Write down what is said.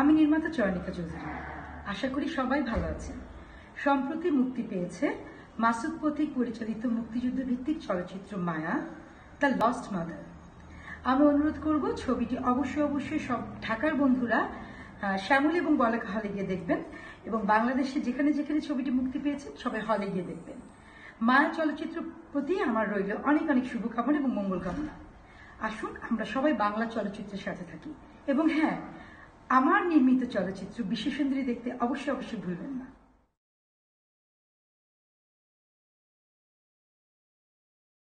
আমি নির্মাতা চয়নিকা চৌধুরী। আশা করি সবাই ভালো আছেন। সম্প্রতি মুক্তি পেয়েছে মাসুদ পথিক পরিচালিত মুক্তিযুদ্ধ ভিত্তিক চলচ্চিত্র মায়া, দ্য লস্ট মাদার। আমি অনুরোধ করব ছবিটি অবশ্যই অবশ্যই সব ঢাকার বন্ধুরা শ্যামল এবং বলাকা হলে গিয়ে দেখবেন এবং বাংলাদেশে যেখানে যেখানে ছবিটি মুক্তি পেয়েছে সবাই হলে গিয়ে দেখবেন। মায়া চলচ্চিত্র প্রতি আমার রইল অনেক অনেক শুভকামনা এবং মঙ্গল কামনা। আসুন আমরা সবাই বাংলা চলচ্চিত্রের সাথে থাকি। এবং হ্যাঁ আমার নির্মিত চলচ্চিত্র বিশ্বসুন্দরী দেখতে অবশ্যই অবশ্যই ভুলবেন না।